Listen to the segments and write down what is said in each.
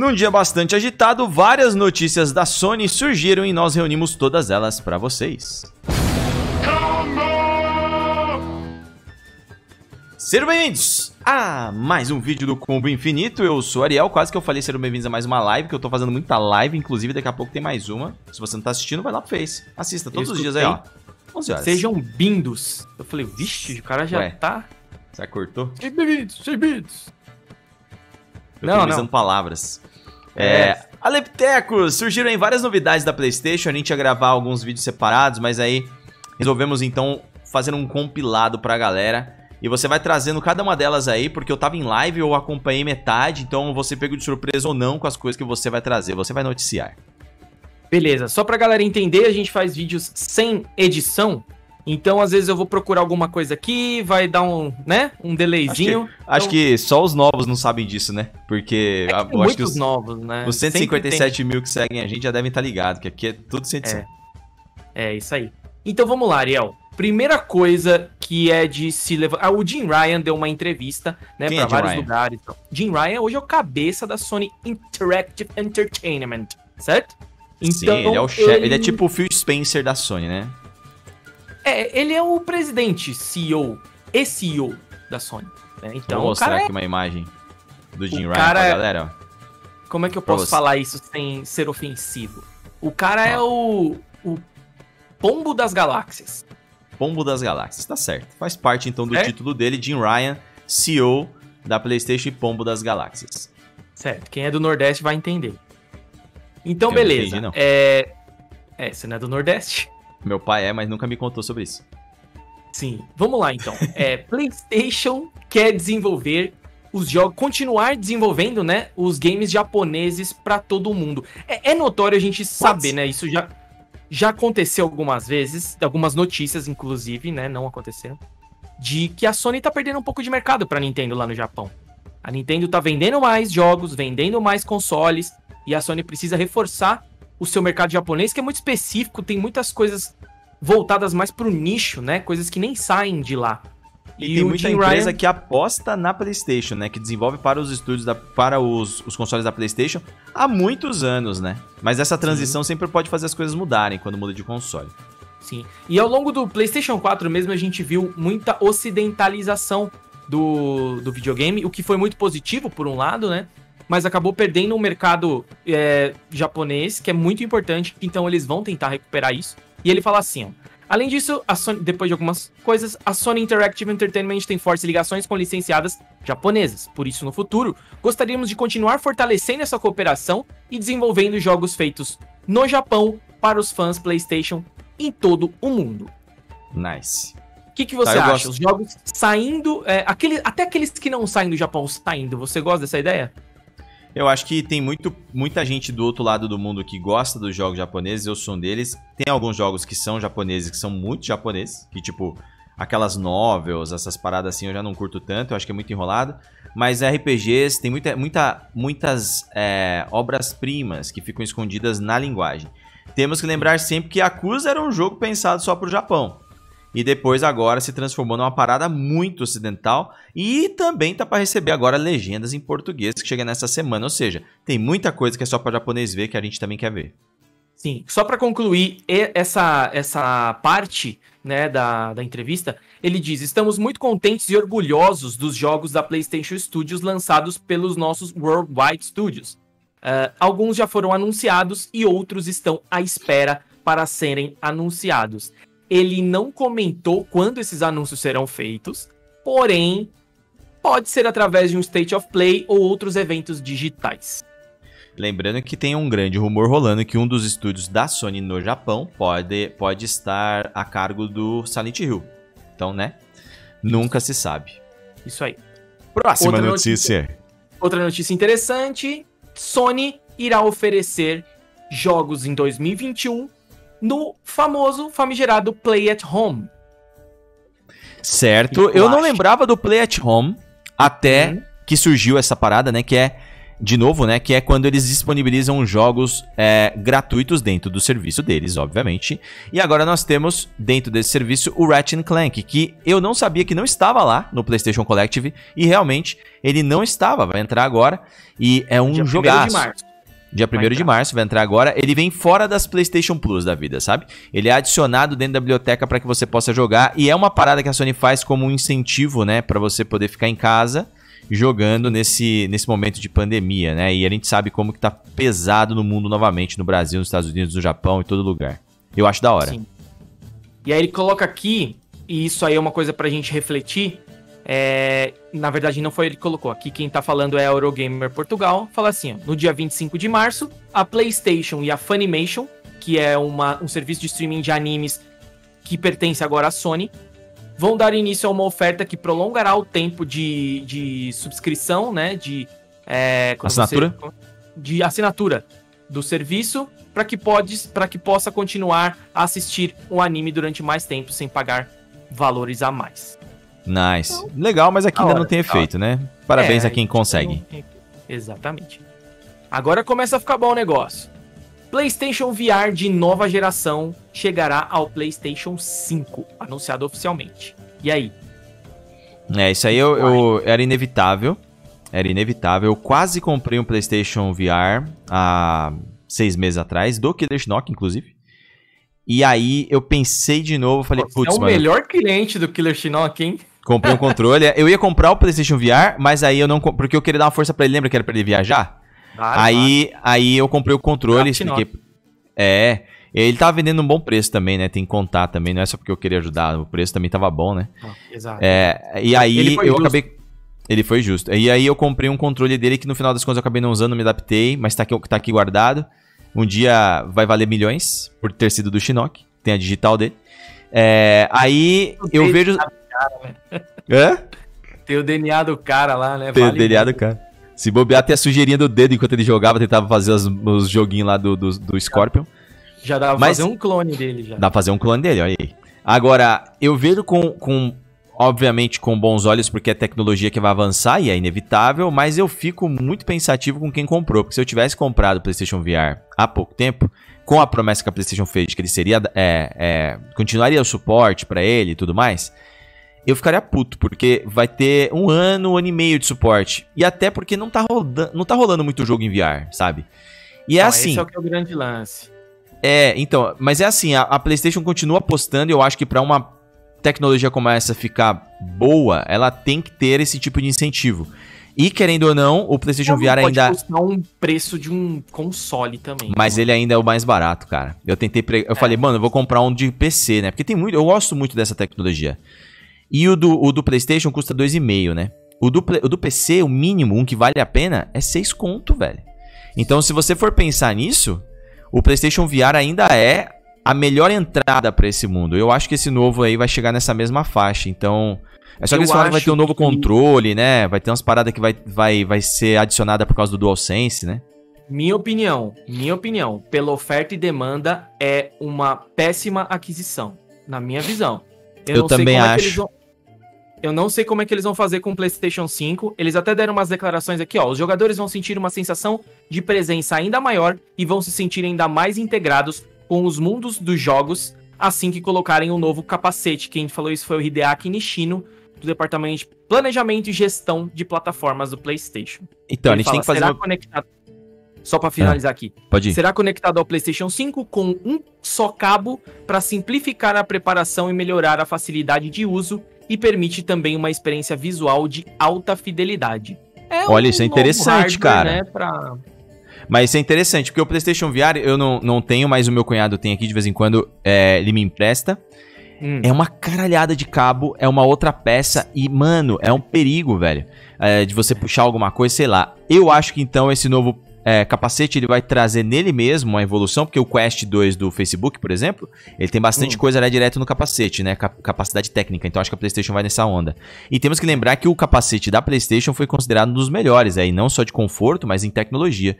Num dia bastante agitado, várias notícias da Sony surgiram e nós reunimos todas elas para vocês. Sejam bem-vindos a mais um vídeo do Combo Infinito. Eu sou Ariel, quase que eu falei sejam bem-vindos a mais uma live, que eu tô fazendo muita live, inclusive daqui a pouco tem mais uma. Se você não tá assistindo, vai lá pro Face. Assista todos os dias aí, ó. 11 horas. Sejam bindos. Eu falei, vixe, o cara já Ué, tá... Você cortou? Sejam bem-vindos, sejam bem-vindos. Não, não. palavras. É. é. Aleptecos! Surgiram aí várias novidades da PlayStation. A gente ia gravar alguns vídeos separados, mas aí resolvemos então fazer um compilado pra galera. E você vai trazendo cada uma delas aí, porque eu tava em live, eu acompanhei metade, então você pegou de surpresa ou não com as coisas que você vai trazer. Você vai noticiar. Beleza, só pra galera entender, a gente faz vídeos sem edição. Então, às vezes, eu vou procurar alguma coisa aqui, vai dar um, né? Um delayzinho. Acho que, acho então... que só os novos não sabem disso, né? Porque é eu acho que os novos, né? Os 157 mil que seguem a gente já devem estar ligados, que aqui é tudo sem edição. É. é isso aí. Então vamos lá, Ariel. Primeira coisa que é de se levar. Ah, o Jim Ryan deu uma entrevista, né, para é vários Ryan? lugares. Jim Ryan hoje é o cabeça da Sony Interactive Entertainment, certo? Então, Sim, ele é o chefe. Ele... ele... é tipo o Phil Spencer da Sony, né? É, ele é o presidente, CEO e CEO da Sony. Né? Então, Vou mostrar aqui é... uma imagem do Jim Ryan cara... pra galera. Como é que eu posso falar isso sem ser ofensivo? O cara é o, o pombo das galáxias. Pombo das Galáxias, tá certo. Faz parte então do é? título dele, Jim Ryan, CEO da PlayStation e Pombo das Galáxias. Certo, quem é do Nordeste vai entender. Então, Eu beleza. Não entendi, não. É... é, você não é do Nordeste? Meu pai é, mas nunca me contou sobre isso. Sim, vamos lá então. É, PlayStation quer desenvolver os jogos, continuar desenvolvendo, né, os games japoneses para todo mundo. É, é, notório a gente saber, né, isso já já aconteceu algumas vezes, algumas notícias, inclusive, né? Não aconteceram. De que a Sony tá perdendo um pouco de mercado pra Nintendo lá no Japão. A Nintendo tá vendendo mais jogos, vendendo mais consoles, e a Sony precisa reforçar o seu mercado japonês, que é muito específico, tem muitas coisas voltadas mais pro nicho, né? Coisas que nem saem de lá. E, e tem muita Jim empresa Ryan... que aposta na PlayStation, né? Que desenvolve para os estúdios, da, para os, os consoles da PlayStation há muitos anos, né? Mas essa transição Sim. sempre pode fazer as coisas mudarem quando muda de console. Sim. E ao longo do PlayStation 4 mesmo, a gente viu muita ocidentalização do, do videogame, o que foi muito positivo, por um lado, né? Mas acabou perdendo um mercado é, japonês, que é muito importante, então eles vão tentar recuperar isso. E ele fala assim, ó. Além disso, Sony, depois de algumas coisas, a Sony Interactive Entertainment tem fortes ligações com licenciadas japonesas. Por isso, no futuro, gostaríamos de continuar fortalecendo essa cooperação e desenvolvendo jogos feitos no Japão para os fãs PlayStation em todo o mundo. Nice. O que, que você tá, acha? Gosto... Os jogos saindo. É, aquele, até aqueles que não saem do Japão saindo. Você gosta dessa ideia? Eu acho que tem muito, muita gente do outro lado do mundo que gosta dos jogos japoneses, eu sou um deles. Tem alguns jogos que são japoneses, que são muito japoneses, que tipo, aquelas novels, essas paradas assim eu já não curto tanto, eu acho que é muito enrolado. Mas RPGs tem muita, muita, muitas é, obras-primas que ficam escondidas na linguagem. Temos que lembrar sempre que Acusa era um jogo pensado só para o Japão e depois agora se transformou numa parada muito ocidental e também tá para receber agora legendas em português que chega nessa semana, ou seja, tem muita coisa que é só para japonês ver que a gente também quer ver. Sim, só para concluir essa, essa parte né, da, da entrevista, ele diz: Estamos muito contentes e orgulhosos dos jogos da PlayStation Studios lançados pelos nossos Worldwide Studios. Uh, alguns já foram anunciados e outros estão à espera para serem anunciados. Ele não comentou quando esses anúncios serão feitos, porém, pode ser através de um State of Play ou outros eventos digitais. Lembrando que tem um grande rumor rolando que um dos estúdios da Sony no Japão pode, pode estar a cargo do Silent Hill. Então, né? Nunca se sabe. Isso aí. Próxima outra notícia. notícia. Outra notícia interessante: Sony irá oferecer jogos em 2021 no famoso, famigerado Play at Home. Certo, eu não lembrava do Play at Home até uhum. que surgiu essa parada, né? Que é, de novo, né? Que é quando eles disponibilizam jogos é, gratuitos dentro do serviço deles, obviamente. E agora nós temos dentro desse serviço o Ratchet Clank, que eu não sabia que não estava lá no PlayStation Collective e realmente ele não estava. Vai entrar agora e é um Dia jogaço. De março. Dia 1 de março, vai entrar agora. Ele vem fora das PlayStation Plus da vida, sabe? Ele é adicionado dentro da biblioteca para que você possa jogar. E é uma parada que a Sony faz como um incentivo, né? para você poder ficar em casa jogando nesse, nesse momento de pandemia, né? E a gente sabe como que tá pesado no mundo novamente, no Brasil, nos Estados Unidos, no Japão, em todo lugar. Eu acho da hora. Sim. E aí ele coloca aqui, e isso aí é uma coisa pra gente refletir. É, na verdade, não foi ele que colocou. Aqui quem tá falando é a Eurogamer Portugal. Fala assim: ó, no dia 25 de março, a PlayStation e a Funimation, que é uma, um serviço de streaming de animes que pertence agora à Sony, vão dar início a uma oferta que prolongará o tempo de, de subscrição, né? De é, assinatura? Você, de assinatura do serviço para que, pode, que possa continuar a assistir o anime durante mais tempo sem pagar valores a mais. Nice. Então, Legal, mas aqui ainda hora, não tem efeito, né? Parabéns é, a quem consegue. Exatamente. Agora começa a ficar bom o negócio. PlayStation VR de nova geração chegará ao PlayStation 5, anunciado oficialmente. E aí? É, isso aí eu, eu, era inevitável. Era inevitável. Eu quase comprei um PlayStation VR há seis meses atrás, do Killer Shinnok, inclusive. E aí eu pensei de novo, falei, putz, é o mano, melhor cliente do Killer Shinnok, hein? Comprei um controle. eu ia comprar o PlayStation VR, mas aí eu não. Porque eu queria dar uma força para ele. Lembra que era pra ele viajar? Claro, aí, claro. aí eu comprei o controle, expliquei. É. Ele tava vendendo um bom preço também, né? Tem que contar também, não é só porque eu queria ajudar, o preço também tava bom, né? Ah, exato. É, e aí eu justo. acabei. Ele foi justo. E aí eu comprei um controle dele que no final das contas eu acabei não usando, me adaptei, mas tá aqui, tá aqui guardado. Um dia vai valer milhões por ter sido do Shinnok, tem a digital dele. É, aí eu vejo. Cara, né? Tem o DNA do cara lá, né? Tem vale o DNA muito. do cara. Se bobear até a sujeirinha do dedo enquanto ele jogava, tentava fazer os, os joguinhos lá do, do, do Scorpion. Já dá pra Mas, fazer um clone dele já. Dá pra fazer um clone dele, olha aí. Agora, eu vejo com, com obviamente com bons olhos, porque é tecnologia que vai avançar e é inevitável, mas eu fico muito pensativo com quem comprou, porque se eu tivesse comprado o PlayStation VR há pouco tempo, com a promessa que a PlayStation fez de que ele seria, é, é, continuaria o suporte para ele e tudo mais, eu ficaria puto, porque vai ter um ano, um ano e meio de suporte. E até porque não tá, rolando, não tá rolando muito jogo em VR, sabe? E é assim. Esse é o que é o grande lance. É, então, mas é assim, a, a PlayStation continua apostando, e eu acho que para uma tecnologia como essa ficar boa, ela tem que ter esse tipo de incentivo. E querendo ou não, o PlayStation VR ainda. Custar um preço de um console também. Mas ele ainda é o mais barato, cara. Eu tentei. Pre... Eu é. falei, mano, eu vou comprar um de PC, né? Porque tem muito. Eu gosto muito dessa tecnologia. E o do, o do PlayStation custa 2,5, né? O do, o do PC, o mínimo, um que vale a pena, é 6 conto, velho. Então, se você for pensar nisso, o PlayStation VR ainda é a melhor entrada para esse mundo. Eu acho que esse novo aí vai chegar nessa mesma faixa. Então, é só que eles falam que vai ter um novo que... controle, né? Vai ter umas paradas que vai, vai, vai ser adicionada por causa do DualSense, né? Minha opinião, minha opinião, pela oferta e demanda, é uma péssima aquisição, na minha visão. Eu, Eu também é acho. É vão... Eu não sei como é que eles vão fazer com o PlayStation 5. Eles até deram umas declarações aqui, ó. Os jogadores vão sentir uma sensação de presença ainda maior e vão se sentir ainda mais integrados com os mundos dos jogos assim que colocarem um novo capacete. Quem falou isso foi o Hideaki Nishino, do Departamento de Planejamento e Gestão de Plataformas do PlayStation. Então, Ele a gente fala, tem que fazer uma... conectado... Só para finalizar é, aqui. Pode ir. Será conectado ao PlayStation 5 com um só cabo para simplificar a preparação e melhorar a facilidade de uso e permite também uma experiência visual de alta fidelidade. É Olha, um isso é interessante, hardware, cara. Né, pra... Mas isso é interessante, porque o PlayStation VR eu não, não tenho, mas o meu cunhado tem aqui de vez em quando, é, ele me empresta. Hum. É uma caralhada de cabo, é uma outra peça e, mano, é um perigo, velho. É, de você puxar alguma coisa, sei lá. Eu acho que então esse novo é, capacete ele vai trazer nele mesmo uma evolução, porque o Quest 2 do Facebook, por exemplo, ele tem bastante hum. coisa né, direto no capacete, né? Capacidade técnica. Então acho que a PlayStation vai nessa onda. E temos que lembrar que o capacete da PlayStation foi considerado um dos melhores, aí, não só de conforto, mas em tecnologia.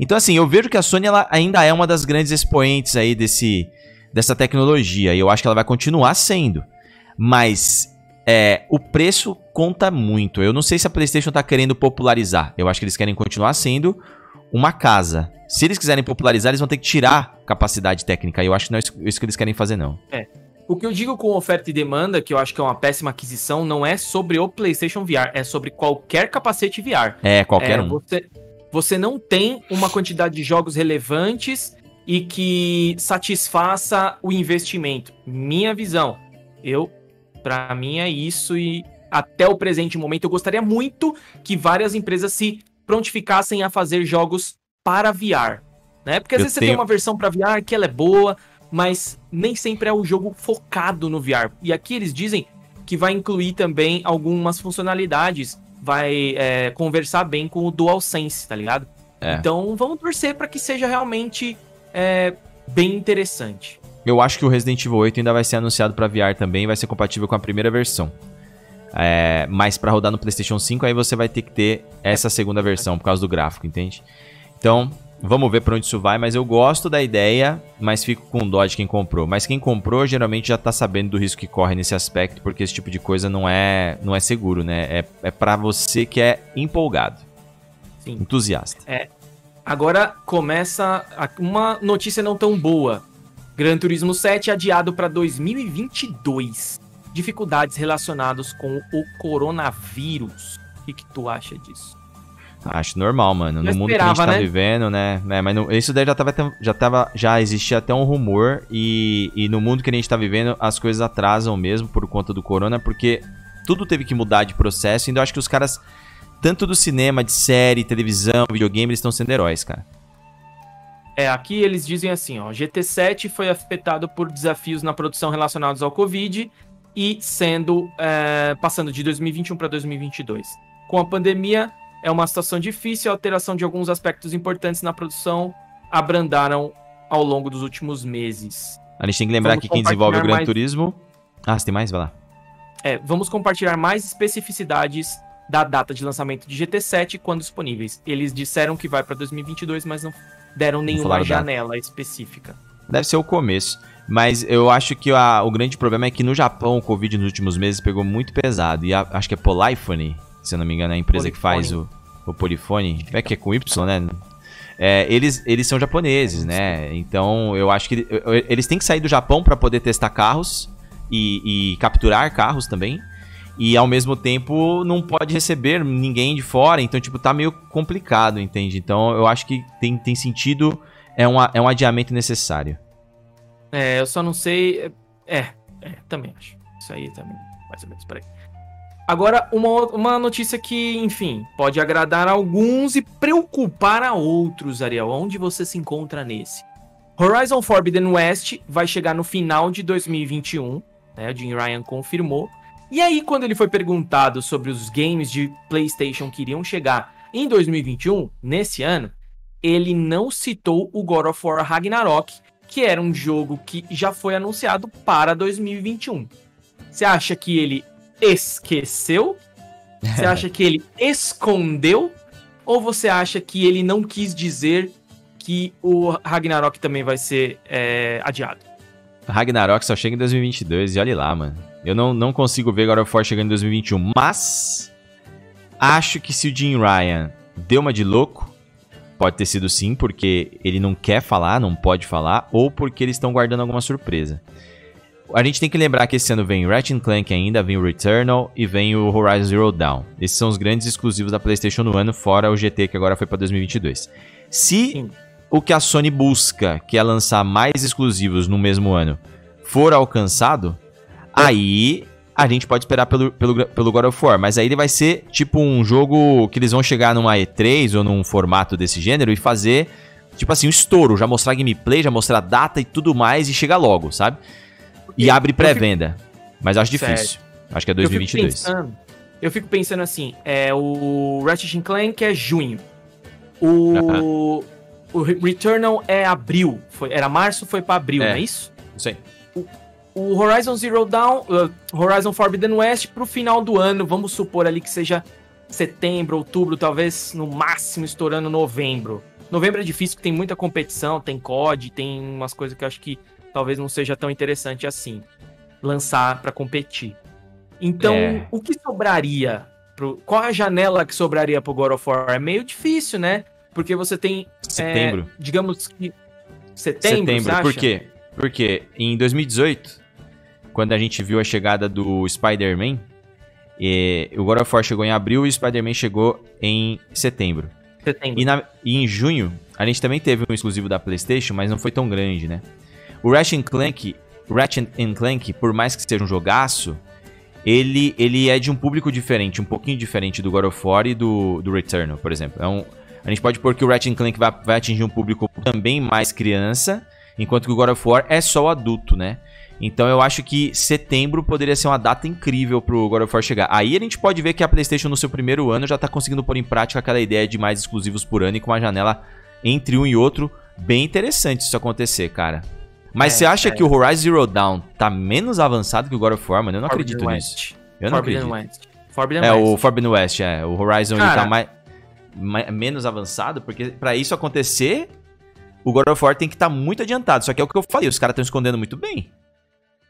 Então, assim, eu vejo que a Sony ela ainda é uma das grandes expoentes aí desse, dessa tecnologia. E eu acho que ela vai continuar sendo. Mas é, o preço conta muito. Eu não sei se a PlayStation tá querendo popularizar. Eu acho que eles querem continuar sendo uma casa. Se eles quiserem popularizar, eles vão ter que tirar capacidade técnica. E eu acho que não é isso que eles querem fazer, não. É. O que eu digo com oferta e demanda, que eu acho que é uma péssima aquisição, não é sobre o PlayStation VR, é sobre qualquer capacete VR. É, qualquer É, um. Você, você não tem uma quantidade de jogos relevantes e que satisfaça o investimento. Minha visão. Eu, pra mim é isso e até o presente momento eu gostaria muito que várias empresas se prontificassem a fazer jogos para VR, né? Porque às Eu vezes você tenho- tem uma versão para VR que ela é boa, mas nem sempre é o jogo focado no VR. E aqui eles dizem que vai incluir também algumas funcionalidades, vai é, conversar bem com o DualSense, tá ligado? É. Então vamos torcer para que seja realmente é, bem interessante. Eu acho que o Resident Evil 8 ainda vai ser anunciado pra VR também, vai ser compatível com a primeira versão. É, mas pra rodar no PlayStation 5 aí você vai ter que ter essa segunda versão por causa do gráfico, entende? Então, vamos ver pra onde isso vai, mas eu gosto da ideia, mas fico com dó de quem comprou. Mas quem comprou geralmente já tá sabendo do risco que corre nesse aspecto, porque esse tipo de coisa não é, não é seguro, né? É, é para você que é empolgado, Sim. entusiasta. Agora começa uma notícia não tão boa. Gran Turismo 7 adiado para 2022. Dificuldades relacionadas com o coronavírus. O que, que tu acha disso? Acho normal, mano. Já no mundo que a gente tá né? vivendo, né? É, mas no- isso daí já tava, já tava. Já existia até um rumor. E, e no mundo que a gente tá vivendo, as coisas atrasam mesmo por conta do corona, porque tudo teve que mudar de processo. Então eu acho que os caras, tanto do cinema, de série, televisão, videogame, eles estão sendo heróis, cara. É, aqui eles dizem assim, ó, GT7 foi afetado por desafios na produção relacionados ao Covid e sendo é, passando de 2021 para 2022. Com a pandemia, é uma situação difícil, a alteração de alguns aspectos importantes na produção abrandaram ao longo dos últimos meses. A gente tem que lembrar Vamos que quem desenvolve o Gran mais- Turismo. Ah, você tem mais? Vai lá. É, vamos compartilhar mais especificidades da data de lançamento de GT7 quando disponíveis. Eles disseram que vai para 2022, mas não deram nenhuma data. janela específica. Deve ser o começo. Mas eu acho que a- o grande problema é que no Japão o Covid nos últimos meses pegou muito pesado. E a- acho que é Polyphony, se eu não me engano, é a empresa que faz o, o Polyphony. É que é com Y, né? É, eles, eles são japoneses, né? Então eu acho que eles têm que sair do Japão para poder testar carros e, e capturar carros também. E ao mesmo tempo não pode receber ninguém de fora. Então, tipo, tá meio complicado, entende? Então eu acho que tem, tem sentido. É é um adiamento necessário. É, eu só não sei. É, é, também acho. Isso aí também, mais ou menos por aí. Agora, uma, uma notícia que, enfim, pode agradar a alguns e preocupar a outros, Ariel. Onde você se encontra nesse? Horizon Forbidden West vai chegar no final de 2021, né? O Jim Ryan confirmou. E aí, quando ele foi perguntado sobre os games de PlayStation que iriam chegar em 2021, nesse ano, ele não citou o God of War Ragnarok, que era um jogo que já foi anunciado para 2021. Você acha que ele esqueceu? Você acha que ele escondeu? Ou você acha que ele não quis dizer que o Ragnarok também vai ser é, adiado? Ragnarok só chega em 2022 e olha lá, mano. Eu não, não consigo ver God of War chegando em 2021, mas acho que se o Jim Ryan deu uma de louco, pode ter sido sim, porque ele não quer falar, não pode falar, ou porque eles estão guardando alguma surpresa. A gente tem que lembrar que esse ano vem Ratchet Clank ainda, vem o Returnal e vem o Horizon Zero Dawn. Esses são os grandes exclusivos da PlayStation no ano, fora o GT que agora foi para 2022. Se Sim. o que a Sony busca, que é lançar mais exclusivos no mesmo ano, for alcançado, aí a gente pode esperar pelo, pelo, pelo God of War. Mas aí ele vai ser tipo um jogo que eles vão chegar numa E3 ou num formato desse gênero e fazer, tipo assim, um estouro. Já mostrar gameplay, já mostrar data e tudo mais e chegar logo, sabe? E Eu abre pré-venda. Mas eu acho Sério. difícil. Acho que é Eu fico 2022. pensando, eu fico pensando assim, é o Ratchet Clank é junho. O, o Re- Returnal é abril. Foi, era março, foi pra abril, É. não é isso? Não sei. O Horizon Zero Dawn, uh, Horizon Forbidden West pro final do ano, vamos supor ali que seja setembro, outubro, talvez no máximo estourando novembro. Novembro é difícil porque tem muita competição, tem COD, tem umas coisas que eu acho que talvez não seja tão interessante assim lançar pra competir. Então, é. o que sobraria? Pro, qual a janela que sobraria pro God of War? É meio difícil, né? Porque você tem. Setembro. É, digamos que. Setembro. Setembro. Por quê? Porque em 2018, quando a gente viu a chegada do Spider-Man, o God of War chegou em abril e o Spider-Man chegou em setembro. Setembro. E, na, e, em junho, a gente também teve um exclusivo da PlayStation, mas não foi tão grande, né? O Ratchet Clank, Ratchet Clank, por mais que seja um jogaço, ele, ele é de um público diferente, um pouquinho diferente do God of War e do, do Returnal, por exemplo. É um, a gente pode pôr que o Ratchet Clank vai, vai atingir um público também mais criança, enquanto que o God of War é só adulto, né? Então eu acho que setembro poderia ser uma data incrível pro God of War chegar. Aí a gente pode ver que a PlayStation no seu primeiro ano já tá conseguindo pôr em prática aquela ideia de mais exclusivos por ano e com uma janela entre um e outro bem interessante isso acontecer, cara. Mas é, você acha é. que o Horizon Zero Dawn tá menos avançado que o God of War, mano? Eu não Forbidden acredito West. nisso. Eu não Forbidden acredito. West. Forbidden é, West. o Forbidden West, é. O Horizon Cara, ele tá mais, mais, menos avançado, porque para isso acontecer, o God of War tem que estar tá muito adiantado. Só que é o que eu falei, os caras estão escondendo muito bem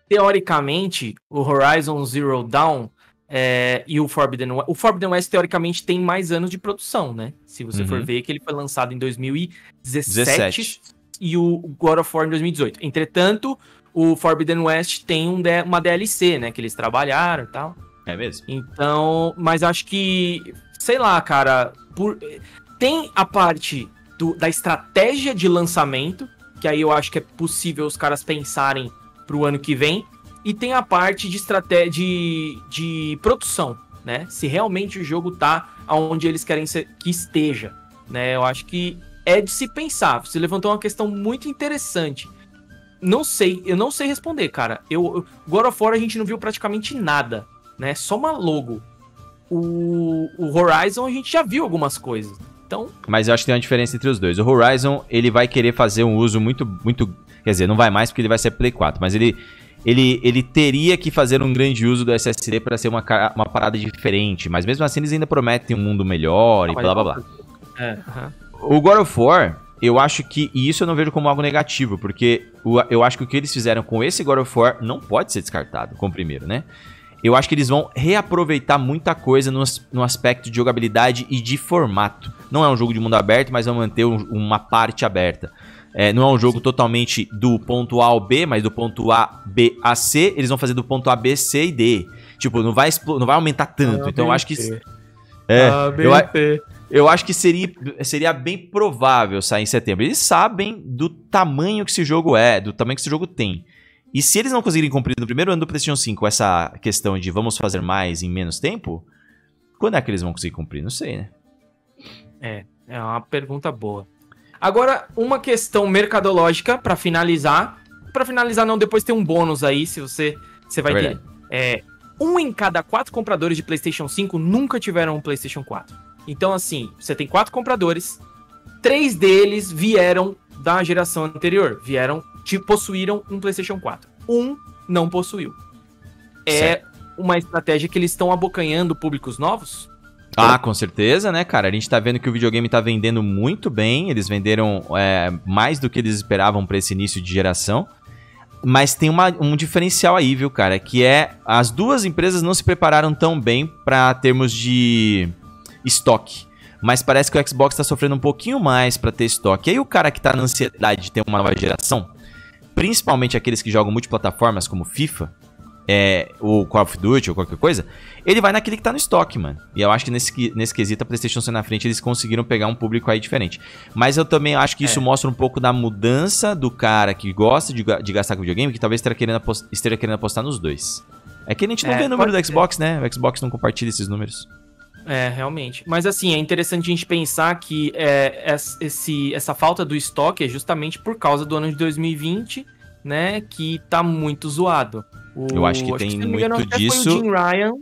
teoricamente, o Horizon Zero Dawn é, e o Forbidden West. O Forbidden West, teoricamente, tem mais anos de produção, né? Se você uhum. for ver que ele foi lançado em 2017 17. e o God of War em 2018. Entretanto, o Forbidden West tem um uma DLC, né? Que eles trabalharam e tal. É mesmo? Então, mas acho que, sei lá, cara, por, tem a parte do, da estratégia de lançamento, que aí eu acho que é possível os caras pensarem para o ano que vem. E tem a parte de estratégia de, de produção, né? Se realmente o jogo tá onde eles querem que esteja, né? Eu acho que é de se pensar. Você levantou uma questão muito interessante. Não sei, eu não sei responder, cara. Eu, God of War a gente não viu praticamente nada, né? Só uma logo. O, o Horizon a gente já viu algumas coisas. Então, mas eu acho que tem uma diferença entre os dois. O Horizon, ele vai querer fazer um uso muito muito Quer dizer, não vai mais porque ele vai ser Play 4, mas ele, ele, ele teria que fazer um grande uso do SSD para ser uma, uma parada diferente. Mas mesmo assim, eles ainda prometem um mundo melhor e blá blá blá. É, O God of War, eu acho que. E isso eu não vejo como algo negativo, porque o, eu acho que o que eles fizeram com esse God of War não pode ser descartado com o primeiro, né? Eu acho que eles vão reaproveitar muita coisa no, no aspecto de jogabilidade e de formato. Não é um jogo de mundo aberto, mas vão manter um, uma parte aberta. É, não é um jogo totalmente do ponto A ao B, mas do ponto A, B a C. Eles vão fazer do ponto A, B, C e D. Tipo, não vai, não vai aumentar tanto. A, então eu acho que. É, a, B, eu, eu acho que seria, seria bem provável sair em setembro. Eles sabem do tamanho que esse jogo é, do tamanho que esse jogo tem. E se eles não conseguirem cumprir no primeiro ano do PlayStation 5 essa questão de vamos fazer mais em menos tempo, quando é que eles vão conseguir cumprir? Não sei, né? É, é uma pergunta boa. Agora, uma questão mercadológica para finalizar. Para finalizar, não, depois tem um bônus aí, se você, você vai ter. É, um em cada quatro compradores de PlayStation 5 nunca tiveram um PlayStation 4. Então, assim, você tem quatro compradores, três deles vieram da geração anterior, vieram, te possuíram um PlayStation 4. Um não possuiu. É certo. uma estratégia que eles estão abocanhando públicos novos ah, com certeza, né, cara? A gente tá vendo que o videogame tá vendendo muito bem. Eles venderam é, mais do que eles esperavam para esse início de geração. Mas tem uma, um diferencial aí, viu, cara? Que é as duas empresas não se prepararam tão bem para termos de estoque. Mas parece que o Xbox tá sofrendo um pouquinho mais para ter estoque. E aí o cara que tá na ansiedade de ter uma nova geração, principalmente aqueles que jogam multiplataformas como FIFA, é, o Call of Duty ou qualquer coisa, ele vai naquele que tá no estoque, mano. E eu acho que nesse, nesse quesito a PlayStation sendo na frente, eles conseguiram pegar um público aí diferente. Mas eu também acho que isso é. mostra um pouco da mudança do cara que gosta de, de gastar com videogame, que talvez esteja querendo, esteja querendo apostar nos dois. É que a gente não é, vê número do Xbox, ser. né? O Xbox não compartilha esses números. É, realmente. Mas assim, é interessante a gente pensar que é, esse, essa falta do estoque é justamente por causa do ano de 2020, né? Que tá muito zoado. O, eu acho que acho tem que, muito engano, disso. Foi o Jim Ryan.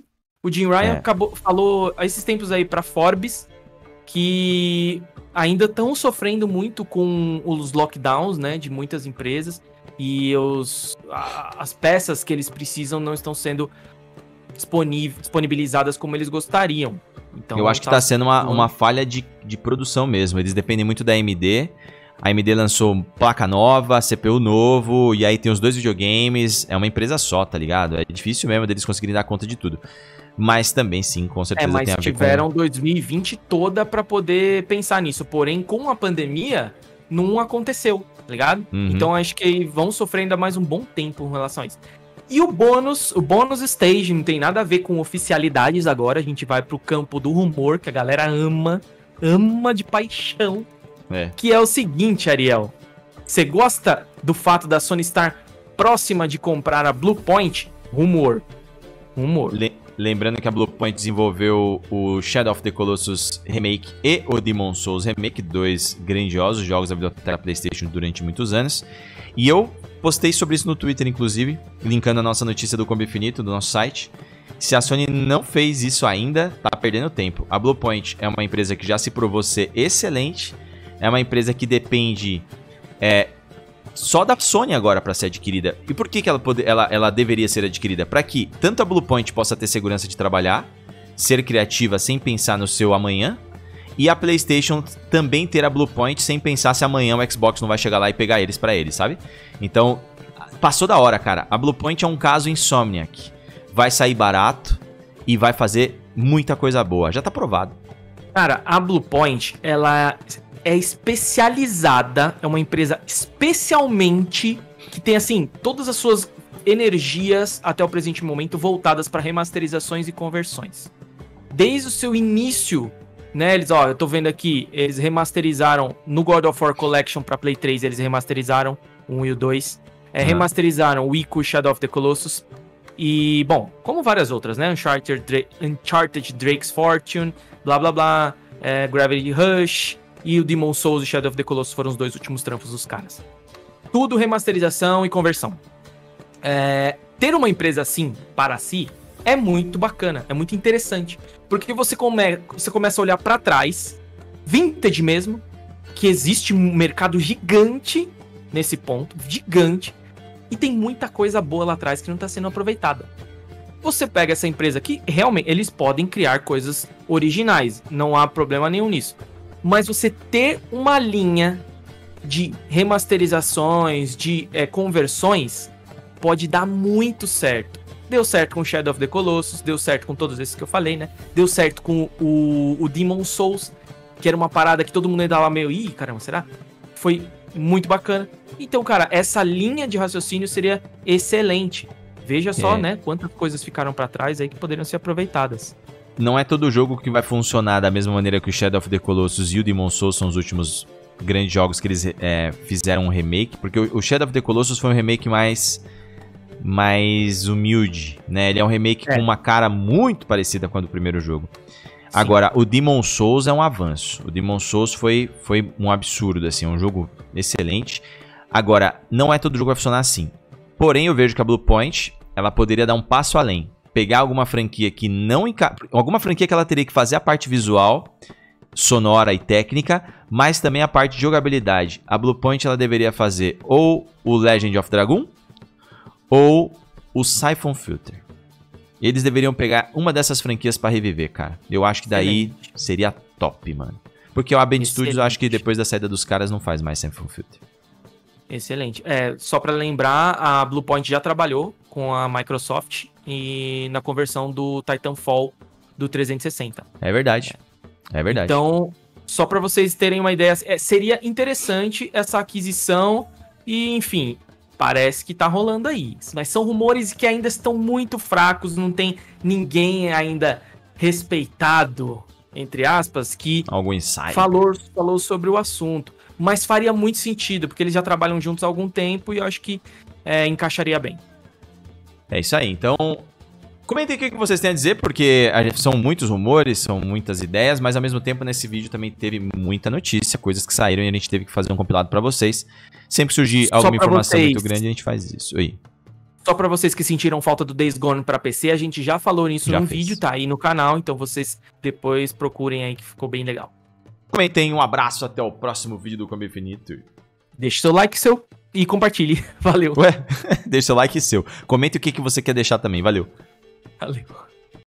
O Jim Ryan é. acabou, falou há esses tempos aí para Forbes que ainda estão sofrendo muito com os lockdowns, né, de muitas empresas e os, a, as peças que eles precisam não estão sendo disponibilizadas como eles gostariam. Então, eu acho que está tá sendo uma, uma falha de, de produção mesmo. Eles dependem muito da AMD. A AMD lançou placa nova, CPU novo, e aí tem os dois videogames. É uma empresa só, tá ligado? É difícil mesmo deles conseguirem dar conta de tudo. Mas também, sim, com certeza É, mas tem a ver tiveram com... 2020 toda pra poder pensar nisso. Porém, com a pandemia, não aconteceu, tá ligado? Uhum. Então acho que vão sofrer ainda mais um bom tempo em relação a isso. E o bônus, o bônus stage não tem nada a ver com oficialidades agora. A gente vai pro campo do rumor, que a galera ama, ama de paixão. É. Que é o seguinte, Ariel. Você gosta do fato da Sony estar próxima de comprar a Bluepoint? Rumor. Rumor. Le- Lembrando que a Bluepoint desenvolveu o Shadow of the Colossus Remake e o Demon Souls Remake, dois grandiosos jogos da biblioteca PlayStation durante muitos anos. E eu postei sobre isso no Twitter, inclusive, linkando a nossa notícia do Combo Infinito, do nosso site. Se a Sony não fez isso ainda, tá perdendo tempo. A Bluepoint é uma empresa que já se provou ser excelente, é uma empresa que depende é, só da Sony agora para ser adquirida. E por que, que ela, pode, ela, ela deveria ser adquirida? Para que tanto a Bluepoint possa ter segurança de trabalhar, ser criativa sem pensar no seu amanhã, e a PlayStation também ter a Bluepoint sem pensar se amanhã o Xbox não vai chegar lá e pegar eles para eles, sabe? Então, passou da hora, cara. A Bluepoint é um caso Insomniac. Vai sair barato e vai fazer muita coisa boa. Já tá provado. Cara, a Bluepoint, ela é especializada, é uma empresa especialmente que tem assim todas as suas energias até o presente momento voltadas para remasterizações e conversões. Desde o seu início, né, eles, ó, eu tô vendo aqui, eles remasterizaram no God of War Collection para Play 3, eles remasterizaram o 1 e o 2. É. Remasterizaram o Ico Shadow of the Colossus. E, bom, como várias outras, né? Uncharted, Dra- Uncharted Drake's Fortune, blá blá blá, é, Gravity Rush e o Demon Souls e Shadow of the Colossus foram os dois últimos trampos dos caras. Tudo remasterização e conversão. É, ter uma empresa assim para si é muito bacana, é muito interessante, porque você, come, você começa a olhar para trás, vintage mesmo, que existe um mercado gigante nesse ponto, gigante, e tem muita coisa boa lá atrás que não está sendo aproveitada. Você pega essa empresa aqui, realmente eles podem criar coisas originais, não há problema nenhum nisso. Mas você ter uma linha de remasterizações, de é, conversões, pode dar muito certo. Deu certo com Shadow of the Colossus, deu certo com todos esses que eu falei, né? Deu certo com o, o Demon Souls, que era uma parada que todo mundo ainda lá meio, ih, caramba, será? Foi muito bacana. Então, cara, essa linha de raciocínio seria excelente. Veja só, É. né, quantas coisas ficaram pra trás aí que poderiam ser aproveitadas. Não é todo jogo que vai funcionar da mesma maneira que o Shadow of the Colossus e o Demon Souls são os últimos grandes jogos que eles é, fizeram um remake, porque o Shadow of the Colossus foi um remake mais mais humilde, né? Ele é um remake É. com uma cara muito parecida com a do primeiro jogo. Agora, o Demon Souls é um avanço. O Demon Souls foi, foi um absurdo, assim, um jogo excelente. Agora, não é todo jogo que vai funcionar assim. Porém, eu vejo que a Bluepoint, ela poderia dar um passo além. Pegar alguma franquia que não enca... alguma franquia que ela teria que fazer a parte visual, sonora e técnica, mas também a parte de jogabilidade. A Bluepoint ela deveria fazer ou o Legend of Dragoon ou o Siphon Filter. Eles deveriam pegar uma dessas franquias pra reviver, cara. Eu acho que daí Excelente. seria top, mano. Porque o Aben Studios, eu acho que depois da saída dos caras não faz mais Siphon Filter. Excelente. É, só pra lembrar, a Bluepoint já trabalhou com a Microsoft e na conversão do Titanfall do 360. É verdade. É verdade. Então, só pra vocês terem uma ideia, é, seria interessante essa aquisição e, enfim, parece que tá rolando aí. Mas são rumores que ainda estão muito fracos, não tem ninguém ainda respeitado, entre aspas, que Algum insight. falou, falou sobre o assunto. Mas faria muito sentido, porque eles já trabalham juntos há algum tempo e eu acho que é, encaixaria bem. É isso aí. Então, comentem o que vocês têm a dizer, porque são muitos rumores, são muitas ideias, mas ao mesmo tempo nesse vídeo também teve muita notícia, coisas que saíram e a gente teve que fazer um compilado pra vocês. Sempre que surgir Só alguma informação vocês. muito grande, a gente faz isso. Aí. Só pra vocês que sentiram falta do Days Gone pra PC, a gente já falou nisso Já num fez. vídeo, tá aí no canal, então vocês depois procurem aí que ficou bem legal. Comentem, um abraço, até o próximo vídeo do Combo Infinito. Deixe seu like seu e compartilhe. Valeu. Ué, deixa seu like seu. Comente o que, que você quer deixar também, valeu. Valeu.